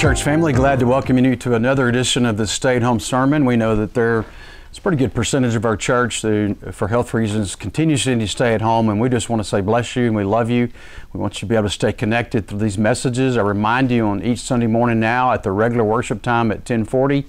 Church family. Glad to welcome you to another edition of the Stay at Home Sermon. We know that there is a pretty good percentage of our church that, for health reasons, continues to stay at home, and we just want to say bless you and we love you. We want you to be able to stay connected through these messages. I remind you on each Sunday morning now at the regular worship time at 1040,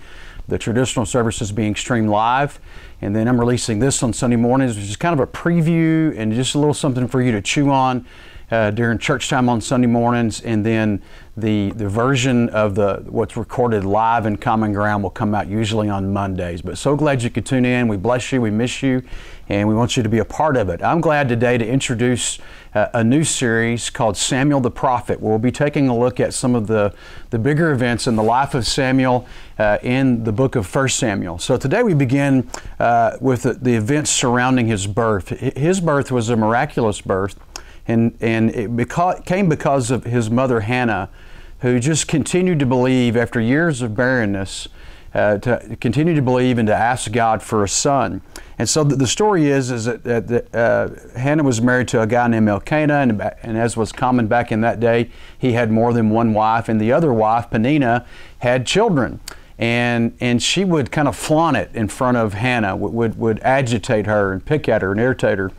the traditional service is being streamed live. And then I'm releasing this on Sunday mornings, which is kind of a preview and just a little something for you to chew on uh, during church time on Sunday mornings, and then the the version of the what's recorded live in Common Ground will come out usually on Mondays. But so glad you could tune in. We bless you. We miss you, and we want you to be a part of it. I'm glad today to introduce uh, a new series called Samuel the Prophet. We'll be taking a look at some of the the bigger events in the life of Samuel uh, in the book of First Samuel. So today we begin uh, with the, the events surrounding his birth. His birth was a miraculous birth. And, and it beca- came because of his mother Hannah, who just continued to believe after years of barrenness, uh, to continue to believe and to ask God for a son. And so the, the story is, is that, that uh, Hannah was married to a guy named Elkanah, and, and as was common back in that day, he had more than one wife, and the other wife, Peninnah, had children. And, and she would kind of flaunt it in front of Hannah, would, would agitate her and pick at her and irritate her.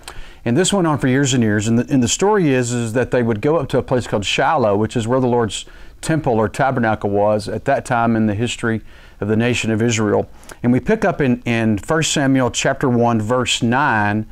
And this went on for years and years. And the, and the story is, is that they would go up to a place called Shiloh, which is where the Lord's temple or tabernacle was at that time in the history of the nation of Israel. And we pick up in, in 1 Samuel chapter 1, verse 9,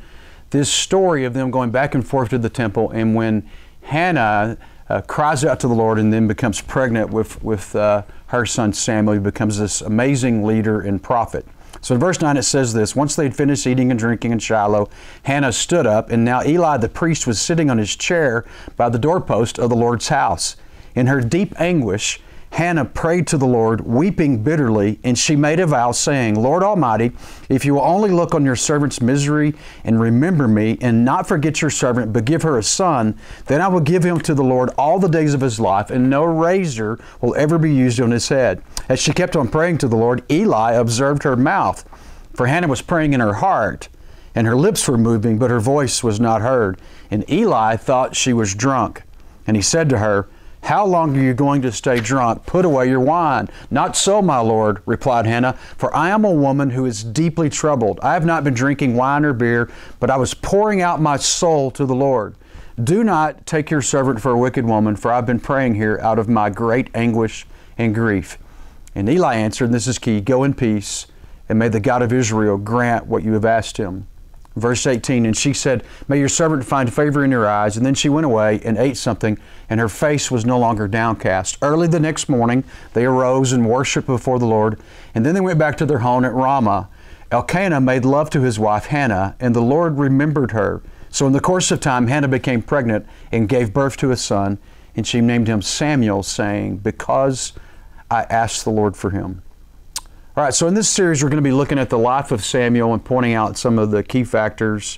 this story of them going back and forth to the temple. And when Hannah uh, cries out to the Lord and then becomes pregnant with, with uh, her son Samuel, he becomes this amazing leader and prophet. So in verse 9 it says this Once they had finished eating and drinking in Shiloh, Hannah stood up, and now Eli the priest was sitting on his chair by the doorpost of the Lord's house. In her deep anguish, Hannah prayed to the Lord, weeping bitterly, and she made a vow, saying, Lord Almighty, if you will only look on your servant's misery and remember me, and not forget your servant, but give her a son, then I will give him to the Lord all the days of his life, and no razor will ever be used on his head. As she kept on praying to the Lord, Eli observed her mouth, for Hannah was praying in her heart, and her lips were moving, but her voice was not heard. And Eli thought she was drunk, and he said to her, how long are you going to stay drunk? Put away your wine. Not so, my lord, replied Hannah, for I am a woman who is deeply troubled. I have not been drinking wine or beer, but I was pouring out my soul to the Lord. Do not take your servant for a wicked woman, for I've been praying here out of my great anguish and grief. And Eli answered, and this is key Go in peace, and may the God of Israel grant what you have asked him. Verse 18, and she said, May your servant find favor in your eyes. And then she went away and ate something, and her face was no longer downcast. Early the next morning, they arose and worshiped before the Lord, and then they went back to their home at Ramah. Elkanah made love to his wife Hannah, and the Lord remembered her. So in the course of time, Hannah became pregnant and gave birth to a son, and she named him Samuel, saying, Because I asked the Lord for him. All right, so in this series, we're going to be looking at the life of Samuel and pointing out some of the key factors.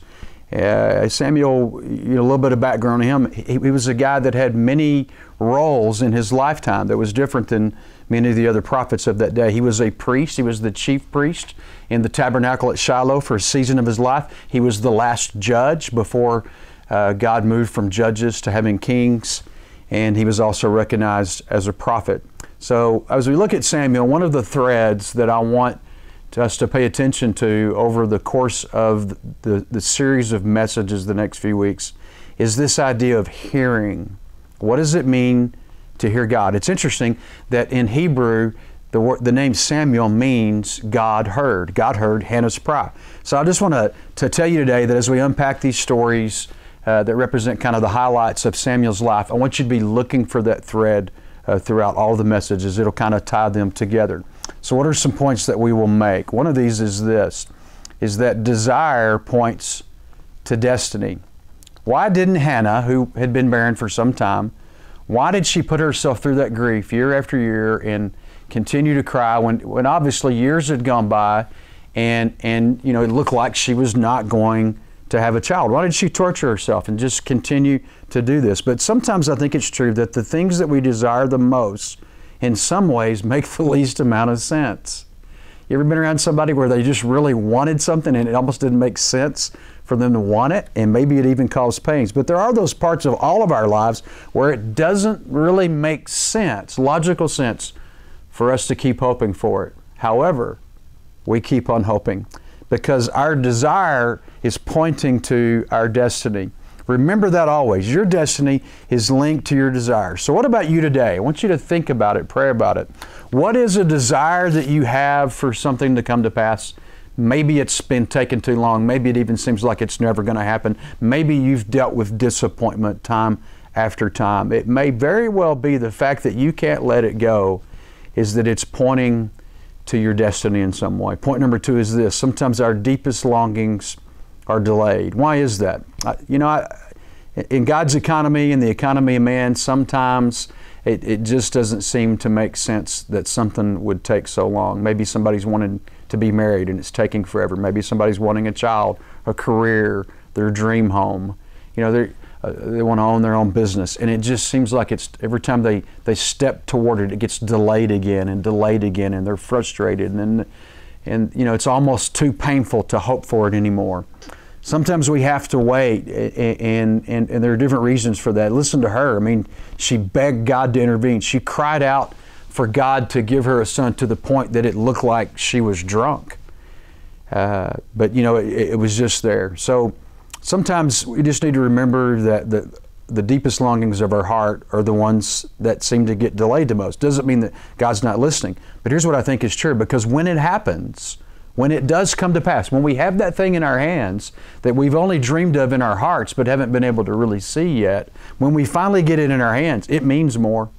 Uh, Samuel, you know, a little bit of background on him. He, he, was a guy that had many roles in his lifetime that was different than many of the other prophets of that day. He was a priest, he was the chief priest in the tabernacle at Shiloh for a season of his life. He was the last judge before uh, God moved from judges to having kings, and he was also recognized as a prophet. So, as we look at Samuel, one of the threads that I want us to pay attention to over the course of the, the series of messages the next few weeks is this idea of hearing. What does it mean to hear God? It's interesting that in Hebrew, the, word, the name Samuel means God heard. God heard Hannah's cry. So I just want to, to tell you today that as we unpack these stories uh, that represent kind of the highlights of Samuel's life, I want you to be looking for that thread uh, throughout all the messages. It'll kind of tie them together. So, what are some points that we will make? One of these is this: is that desire points to destiny. Why didn't Hannah, who had been barren for some time, why did she put herself through that grief year after year and continue to cry when, when obviously years had gone by and, and you know it looked like she was not going to have a child? Why did she torture herself and just continue to do this? But sometimes I think it's true that the things that we desire the most, in some ways, make the least amount of sense. You ever been around somebody where they just really wanted something and it almost didn't make sense for them to want it, and maybe it even caused pains. But there are those parts of all of our lives where it doesn't really make sense, logical sense, for us to keep hoping for it. However, we keep on hoping because our desire is pointing to our destiny. Remember that always. Your destiny is linked to your desire. So, what about you today? I want you to think about it, pray about it. What is a desire that you have for something to come to pass? Maybe it's been taking too long. Maybe it even seems like it's never going to happen. Maybe you've dealt with disappointment time after time. It may very well be the fact that you can't let it go is that it's pointing to your destiny in some way. Point number two is this sometimes our deepest longings are delayed. Why is that? you know, I, in God's economy and the economy of man, sometimes it, it just doesn't seem to make sense that something would take so long. Maybe somebody's wanting to be married and it's taking forever. Maybe somebody's wanting a child, a career, their dream home. You know, uh, they want to own their own business, and it just seems like it's every time they they step toward it, it gets delayed again and delayed again, and they're frustrated, and then, and you know it's almost too painful to hope for it anymore. Sometimes we have to wait, and, and, and there are different reasons for that. Listen to her. I mean, she begged God to intervene. She cried out for God to give her a son to the point that it looked like she was drunk. Uh, but, you know, it, it, was just there. So sometimes we just need to remember that the, the deepest longings of our heart are the ones that seem to get delayed the most. Doesn't mean that God's not listening. But here's what I think is true because when it happens, when it does come to pass, when we have that thing in our hands that we've only dreamed of in our hearts but haven't been able to really see yet, when we finally get it in our hands, it means more.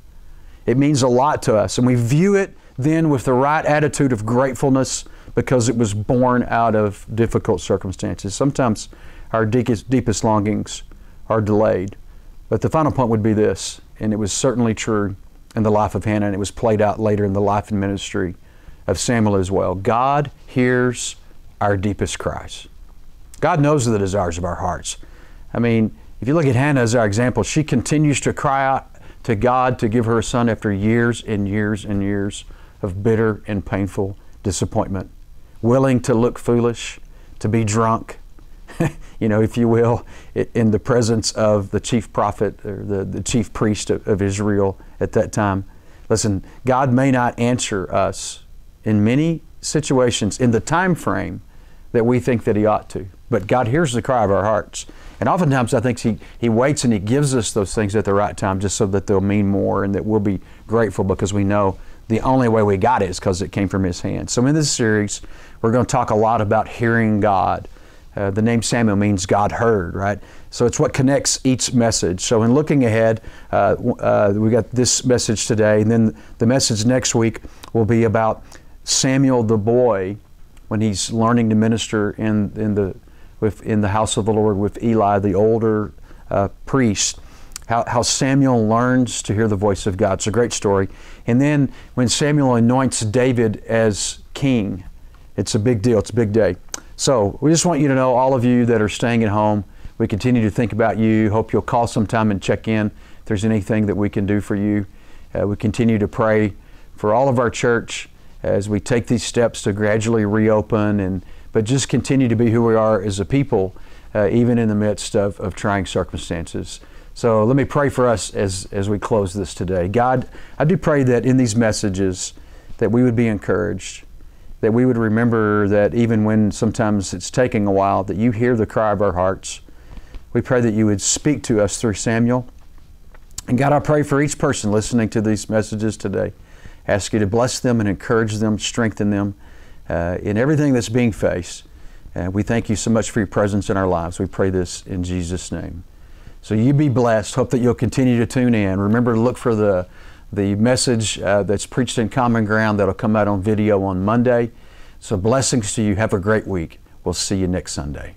It means a lot to us. And we view it then with the right attitude of gratefulness because it was born out of difficult circumstances. Sometimes our deepest, deepest longings are delayed. But the final point would be this, and it was certainly true in the life of Hannah, and it was played out later in the life and ministry of Samuel as well. God hears our deepest cries. God knows the desires of our hearts. I mean, if you look at Hannah as our example, she continues to cry out to God to give her a son after years and years and years of bitter and painful disappointment, willing to look foolish, to be drunk, you know, if you will, in the presence of the chief prophet or the, the chief priest of, of Israel at that time. Listen, God may not answer us in many situations in the time frame that we think that He ought to. But God hears the cry of our hearts. And oftentimes I think he, he waits and He gives us those things at the right time just so that they'll mean more and that we'll be grateful because we know the only way we got it is because it came from His hand. So in this series, we're going to talk a lot about hearing God. Uh, the name Samuel means God heard, right? So it's what connects each message. So in looking ahead, uh, uh, we got this message today, and then the message next week will be about Samuel the boy when he's learning to minister in, in, the, with, in the house of the Lord with Eli, the older uh, priest. How, how Samuel learns to hear the voice of God. It's a great story. And then when Samuel anoints David as king, it's a big deal. It's a big day. So we just want you to know, all of you that are staying at home, we continue to think about you. Hope you'll call sometime and check in if there's anything that we can do for you. Uh, we continue to pray for all of our church as we take these steps to gradually reopen and but just continue to be who we are as a people, uh, even in the midst of, of trying circumstances. So let me pray for us as, as we close this today. God, I do pray that in these messages that we would be encouraged, that we would remember that even when sometimes it's taking a while, that you hear the cry of our hearts. We pray that you would speak to us through Samuel. And God, I pray for each person listening to these messages today ask you to bless them and encourage them, strengthen them uh, in everything that's being faced. And we thank you so much for your presence in our lives. We pray this in Jesus' name. So you be blessed. Hope that you'll continue to tune in. Remember to look for the, the message uh, that's preached in Common Ground that'll come out on video on Monday. So blessings to you. Have a great week. We'll see you next Sunday.